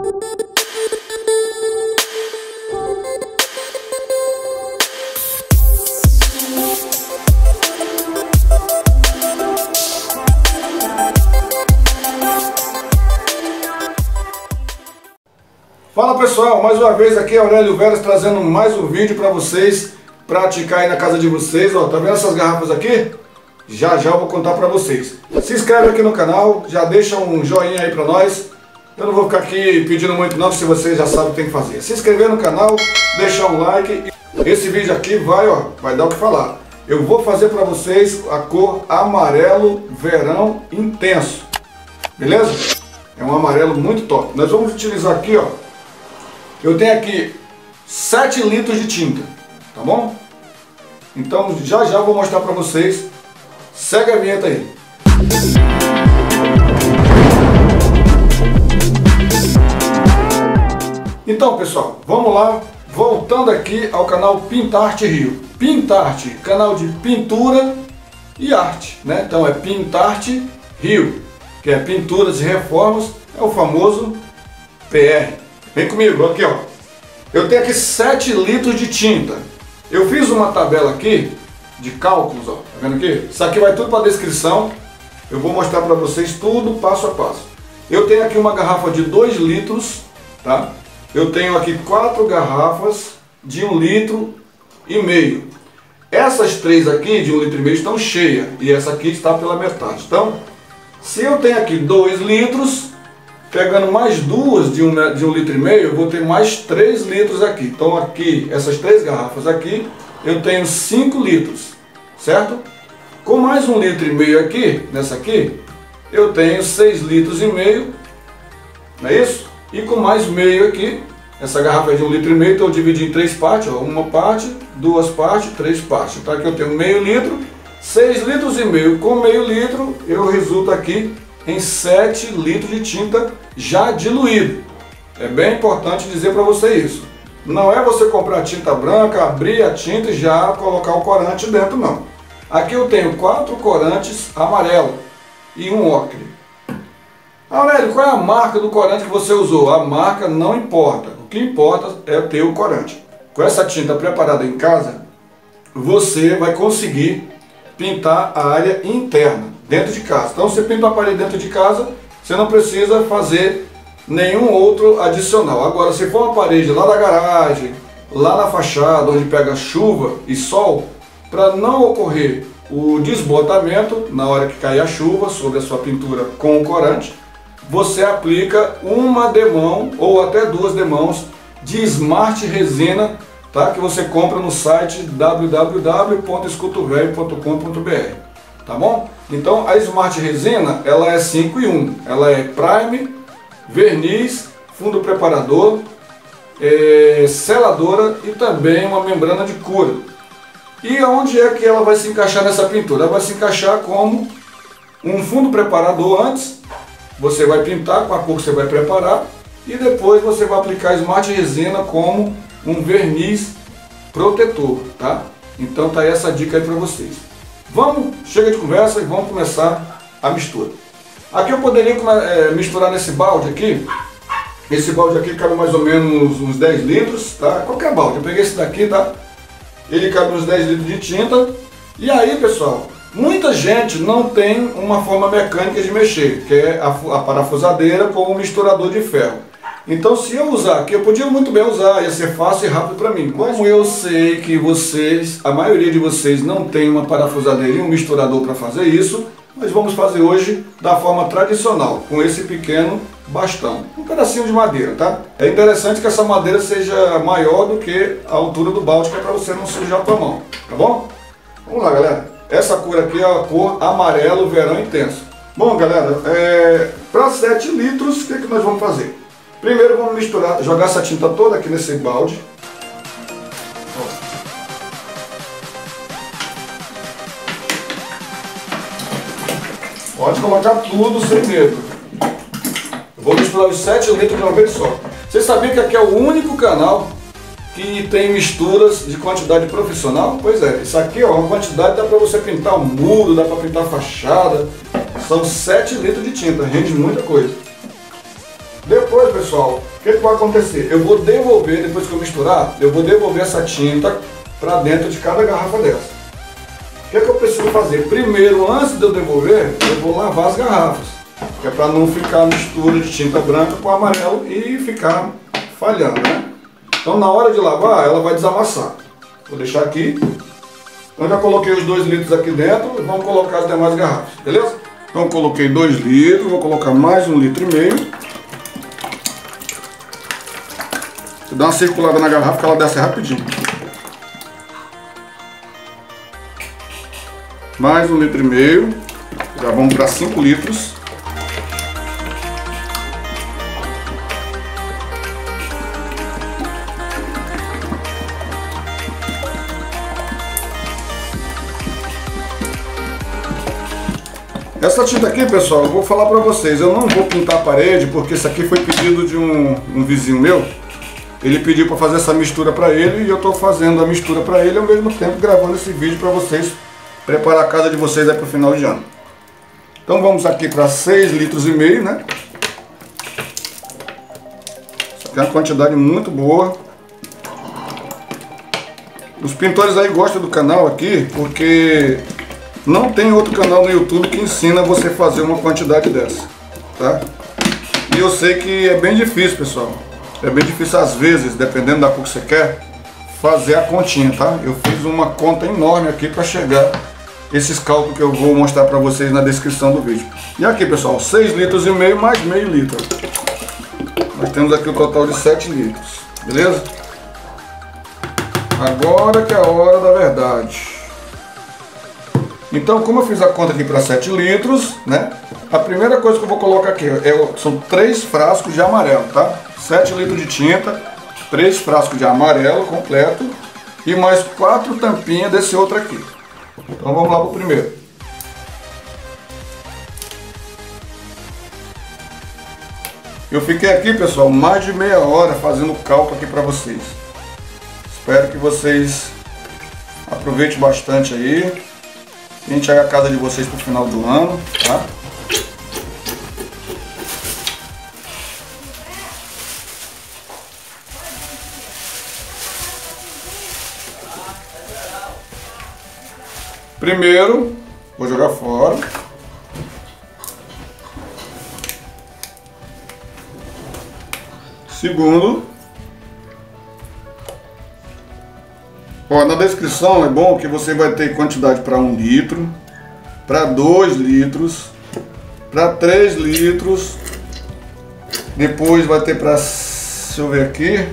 Fala pessoal, mais uma vez aqui é Aurélio Veras trazendo mais um vídeo para vocês praticar aí na casa de vocês. Ó, tá vendo essas garrafas aqui? Já já eu vou contar para vocês. Se inscreve aqui no canal, já deixa um joinha aí para nós. Eu não vou ficar aqui pedindo muito não, se vocês já sabem o que tem que fazer. Se inscrever no canal, deixar um like. Esse vídeo aqui vai, ó, vai dar o que falar. Eu vou fazer para vocês a cor amarelo verão intenso. Beleza? É um amarelo muito top. Nós vamos utilizar aqui, ó, eu tenho aqui 7 litros de tinta, tá bom? Então já já vou mostrar para vocês. Segue a vinheta aí. Então pessoal, vamos lá, voltando aqui ao canal Pintarte Rio. Pintarte, canal de pintura e arte, né? Então é Pintarte Rio, que é pinturas e reformas, é o famoso PR. Vem comigo, aqui ó. Eu tenho aqui 7 litros de tinta. Eu fiz uma tabela aqui de cálculos, ó. Tá vendo aqui? Isso aqui vai tudo para a descrição. Eu vou mostrar para vocês tudo passo a passo. Eu tenho aqui uma garrafa de 2 litros, tá? Eu tenho aqui quatro garrafas de 1 um litro e meio. Essas três aqui de 1 um litro e meio estão cheias e essa aqui está pela metade. Então, se eu tenho aqui 2 litros, Pegando mais duas de um, de um litro e meio, eu vou ter mais 3 litros aqui. Então aqui, essas três garrafas aqui, eu tenho 5 litros, certo? Com mais um litro e meio aqui, nessa aqui, eu tenho 6 litros e meio, não é isso? E com mais meio aqui, essa garrafa é de um litro e meio, então eu dividi em três partes, ó, uma parte, duas partes, três partes. Então aqui eu tenho meio litro, 6 litros e meio com meio litro, eu resulto aqui em 7 litros de tinta já diluído. É bem importante dizer para você isso. Não é você comprar tinta branca, abrir a tinta e já colocar o corante dentro, não. Aqui eu tenho quatro corantes amarelo e um ocre. Aurélio, qual é a marca do corante que você usou? A marca não importa. O que importa é ter o corante. Com essa tinta preparada em casa, você vai conseguir pintar a área interna dentro de casa. Então você pinta a parede dentro de casa, você não precisa fazer nenhum outro adicional. Agora, se for uma parede lá da garagem, lá na fachada, onde pega chuva e sol, para não ocorrer o desbotamento na hora que cair a chuva sobre a sua pintura com o corante, você aplica uma demão ou até duas demãos de Smart Resina, tá? que você compra no site www.escutovelho.com.br, tá bom? Então a Smart Resina, ela é 5 em 1. Ela é prime, verniz, fundo preparador, é, seladora e também uma membrana de cura. E onde é que ela vai se encaixar nessa pintura? Ela vai se encaixar como um fundo preparador antes, você vai pintar com a cor que você vai preparar e depois você vai aplicar Smart Resina como um verniz protetor, tá? Então tá essa dica aí para vocês. Vamos, chega de conversa e vamos começar a mistura. Aqui eu poderia é, misturar nesse balde aqui. Esse balde aqui cabe mais ou menos uns 10 litros, tá? Qualquer balde. Eu peguei esse daqui, tá? Ele cabe uns 10 litros de tinta. E aí, pessoal, muita gente não tem uma forma mecânica de mexer, que é a, a parafusadeira com o misturador de ferro. Então se eu usar aqui, eu podia muito bem usar, ia ser fácil e rápido para mim. Como eu sei que vocês, a maioria de vocês não tem uma parafusadeira e um misturador para fazer isso, nós vamos fazer hoje da forma tradicional, com esse pequeno bastão. Um pedacinho de madeira, tá? É interessante que essa madeira seja maior do que a altura do balde, que é para você não sujar a tua mão, tá bom? Vamos lá, galera. Essa cor aqui é a cor amarelo verão intenso. Bom, galera, é... para 7 litros, o que, que nós vamos fazer? Primeiro vamos misturar, jogar essa tinta toda aqui nesse balde. Pode colocar tudo sem medo. Eu vou misturar os 7 litros de uma vez só. Vocês sabiam que aqui é o único canal que tem misturas de quantidade profissional? Pois é, isso aqui ó, uma quantidade dá para você pintar o muro, dá para pintar a fachada. São 7 litros de tinta, rende muita coisa. Depois, pessoal, o que, que vai acontecer? Eu vou devolver, depois que eu misturar, eu vou devolver essa tinta para dentro de cada garrafa dessa. O que, que eu preciso fazer? Primeiro, antes de eu devolver, eu vou lavar as garrafas. Que é para não ficar mistura de tinta branca com amarelo e ficar falhando, né? Então na hora de lavar, ela vai desamassar. Vou deixar aqui. Então já coloquei os 2 litros aqui dentro, vamos colocar as demais garrafas, beleza? Então coloquei 2 litros, vou colocar mais um litro e meio. Vou dar uma circulada na garrafa que ela desce rapidinho. mais um litro e meio, já vamos para 5 litros. Essa tinta aqui, pessoal, eu vou falar para vocês, eu não vou pintar a parede, porque isso aqui foi pedido de um, um vizinho meu. Ele pediu para fazer essa mistura para ele e eu estou fazendo a mistura para ele ao mesmo tempo gravando esse vídeo para vocês preparar a casa de vocês aí para o final de ano. Então vamos aqui para 6 litros e meio, né? Isso aqui é uma quantidade muito boa. Os pintores aí gostam do canal aqui porque não tem outro canal no YouTube que ensina você fazer uma quantidade dessa, tá? E eu sei que é bem difícil, pessoal. É bem difícil às vezes, dependendo da cor que você quer, fazer a continha, tá? Eu fiz uma conta enorme aqui para chegar esses cálculos que eu vou mostrar para vocês na descrição do vídeo. E aqui pessoal, 6 litros e meio mais meio litro. Nós temos aqui o total de 7 litros, beleza? Agora que é a hora da verdade. Então, como eu fiz a conta aqui para 7 litros, né? A primeira coisa que eu vou colocar aqui é, são 3 frascos de amarelo, tá? 7 litros de tinta, 3 frascos de amarelo completo e mais 4 tampinhas desse outro aqui. Então vamos lá para o primeiro. Eu fiquei aqui, pessoal, mais de meia hora fazendo cálculo aqui para vocês. Espero que vocês aproveitem bastante aí. Pinte aí a casa de vocês para o final do ano, tá? Primeiro, vou jogar fora. Segundo, ó, na descrição é bom que você vai ter quantidade para um litro, para dois litros, para três litros, depois vai ter para, deixa eu ver aqui,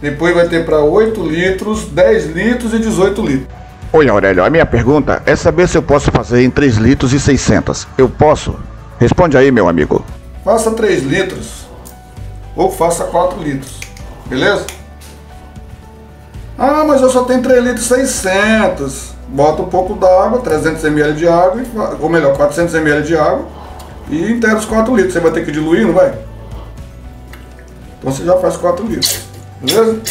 depois vai ter para 8 litros, 10 litros e 18 litros. Oi, Aurélio, a minha pergunta é saber se eu posso fazer em 3 litros e 600. Eu posso? Responde aí, meu amigo. Faça 3 litros ou faça 4 litros, beleza? Ah, mas eu só tenho 3 litros e 600. Bota um pouco d'água, 300 ml de água, ou melhor, 400 ml de água e inteira os 4 litros. Você vai ter que diluir, não vai? Então você já faz 4 litros, beleza?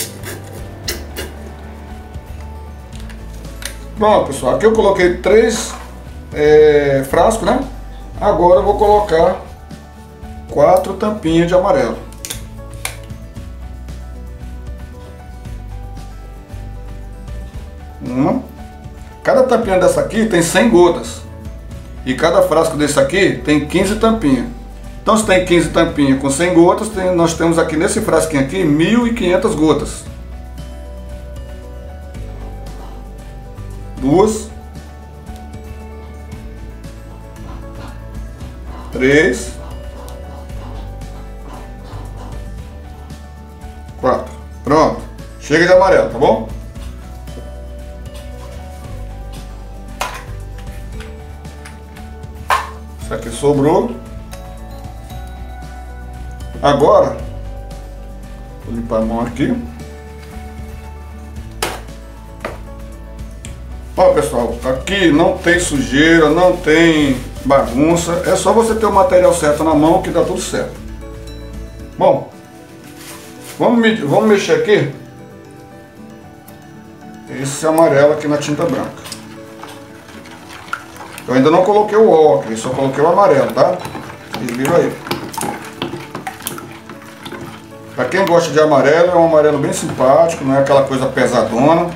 Pronto, pessoal. Aqui eu coloquei três é, frascos, né? Agora eu vou colocar quatro tampinhas de amarelo. Uma. Cada tampinha dessa aqui tem 100 gotas. E cada frasco desse aqui tem 15 tampinhas. Então se tem 15 tampinhas com 100 gotas, tem, nós temos aqui nesse frasquinho aqui 1.500 gotas. duas, três, quatro. Pronto. Chega de amarelo, tá bom? Isso aqui sobrou. Agora, vou limpar a mão aqui. Ó pessoal, aqui não tem sujeira, não tem bagunça, é só você ter o material certo na mão que dá tudo certo. Bom, vamos, vamos mexer aqui esse amarelo aqui na tinta branca. Eu ainda não coloquei o ocre, só coloquei o amarelo, tá? Vocês aí. Para quem gosta de amarelo, é um amarelo bem simpático, não é aquela coisa pesadona.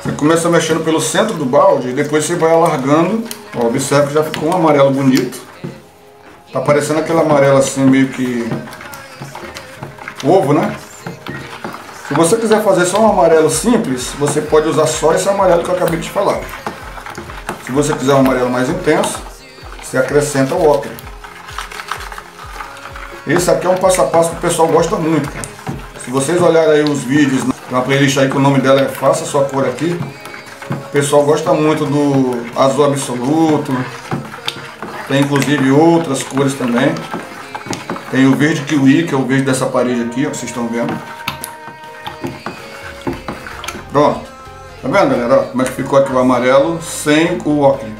Você começa mexendo pelo centro do balde e depois você vai alargando. Ó, observe que já ficou um amarelo bonito. Tá parecendo aquele amarelo assim meio que ovo, né? Se você quiser fazer só um amarelo simples, você pode usar só esse amarelo que eu acabei de falar. Se você quiser um amarelo mais intenso, você acrescenta o ocre. Esse aqui é um passo a passo que o pessoal gosta muito. Se vocês olharem aí os vídeos, na playlist aí que o nome dela é Faça Sua Cor Aqui, o pessoal gosta muito do azul absoluto, tem inclusive outras cores também. Tem o verde kiwi, que é o verde dessa parede aqui, ó, que vocês estão vendo. Pronto. Tá vendo, galera? Como é ficou aqui o amarelo sem o ocre.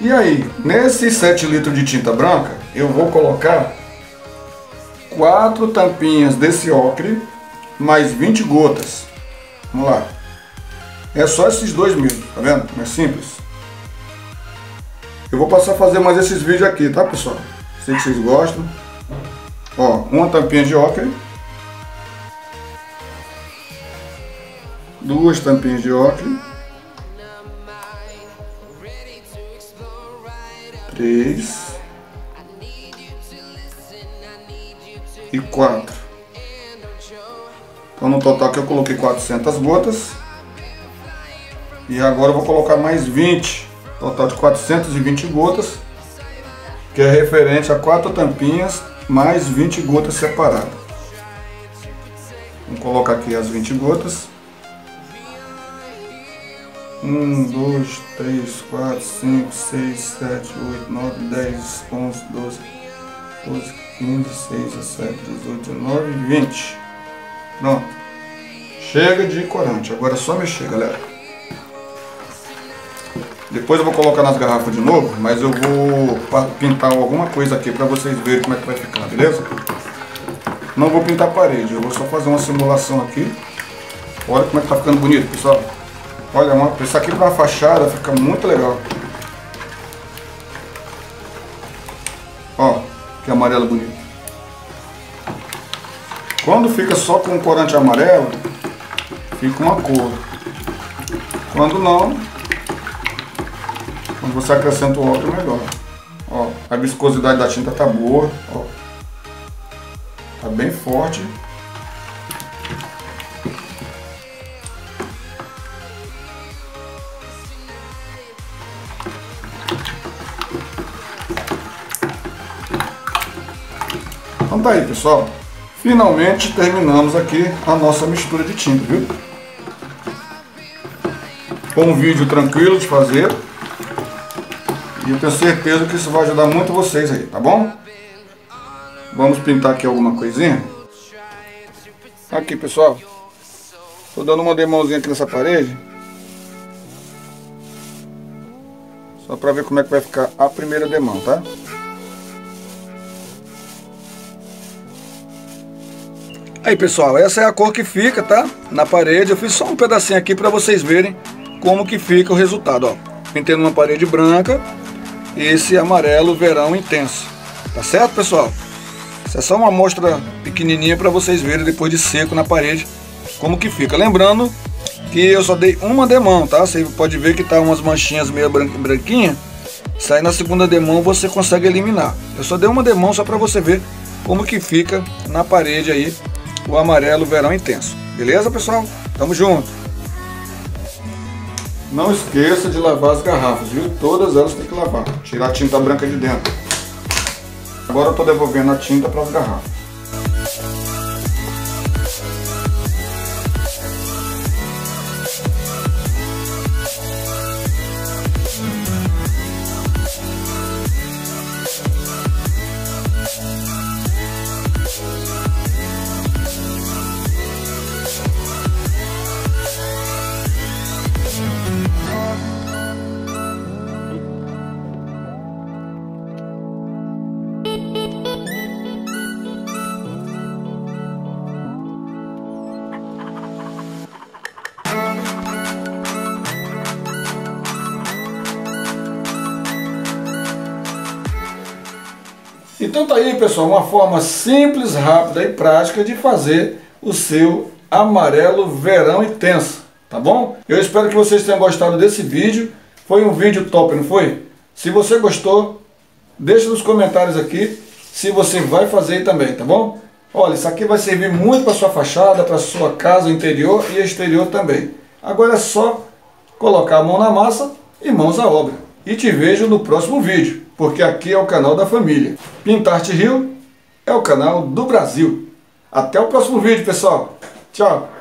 E aí, nesse 7 litros de tinta branca, eu vou colocar quatro tampinhas desse ocre, mais 20 gotas. Vamos lá. É só esses dois mesmo, tá vendo? É simples. Eu vou passar a fazer mais esses vídeos aqui, tá pessoal? Sei que vocês gostam. Ó, uma tampinha de ocre. Duas tampinhas de ocre. Três. E quatro. Então no total aqui eu coloquei 400 gotas. E agora eu vou colocar mais 20. Total de 420 gotas. Que é referente a quatro tampinhas mais 20 gotas separadas. Vamos colocar aqui as 20 gotas. 1, 2, 3, 4, 5, 6, 7, 8, 9, 10, 11, 12, 12, 15, 16, 17, 18, 19, 20. Pronto. Chega de corante. Agora é só mexer, galera. Depois eu vou colocar nas garrafas de novo, mas eu vou pintar alguma coisa aqui para vocês verem como é que vai ficar, beleza? Não vou pintar a parede, eu vou só fazer uma simulação aqui. Olha como é que tá ficando bonito, pessoal. Olha, uma, isso aqui para uma fachada fica muito legal. Ó, que amarelo bonito. Quando fica só com corante amarelo, fica uma cor. Quando não, quando você acrescenta o outro, melhor. Ó, a viscosidade da tinta tá boa, ó. Tá bem forte. Então tá aí, pessoal. Finalmente terminamos aqui a nossa mistura de tinta, viu? Foi um vídeo tranquilo de fazer. E eu tenho certeza que isso vai ajudar muito vocês aí, tá bom? Vamos pintar aqui alguma coisinha. Aqui, pessoal. Tô dando uma demãozinha aqui nessa parede. Só pra ver como é que vai ficar a primeira demão, tá? Aí, pessoal, essa é a cor que fica, tá? Na parede. Eu fiz só um pedacinho aqui pra vocês verem como que fica o resultado, ó. Pintei numa parede branca esse amarelo verão intenso. Tá certo, pessoal? Isso é só uma amostra pequenininha para vocês verem depois de seco na parede como que fica. Lembrando que eu só dei uma demão, tá? Você pode ver que tá umas manchinhas meio branquinha. Sai na segunda demão você consegue eliminar. Eu só dei uma demão só para você ver como que fica na parede aí o amarelo verão intenso. Beleza, pessoal? Tamo junto! Não esqueça de lavar as garrafas, viu? Todas elas tem que lavar. Tirar a tinta branca de dentro. Agora eu estou devolvendo a tinta para as garrafas. Então tá aí pessoal, uma forma simples, rápida e prática de fazer o seu amarelo verão intenso, tá bom? Eu espero que vocês tenham gostado desse vídeo, foi um vídeo top, não foi? Se você gostou, deixa nos comentários aqui se você vai fazer também, tá bom? Olha, isso aqui vai servir muito para sua fachada, para sua casa interior e exterior também. Agora é só colocar a mão na massa e mãos à obra. E te vejo no próximo vídeo, porque aqui é o canal da família. Pintarte Rio é o canal do Brasil. Até o próximo vídeo, pessoal. Tchau.